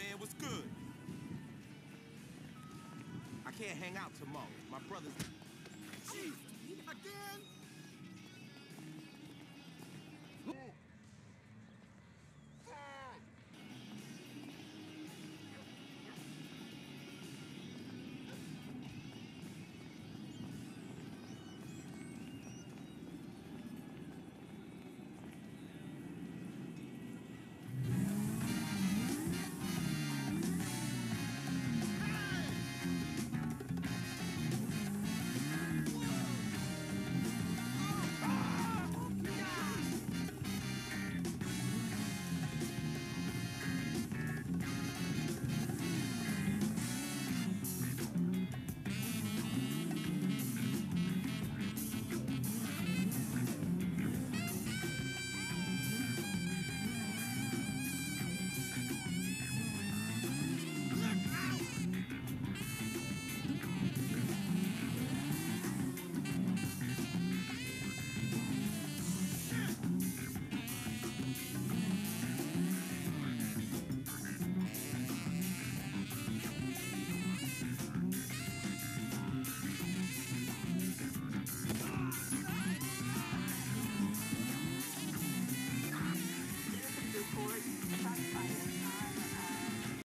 man, what's good? I can't hang out tomorrow. My brother's... Jesus!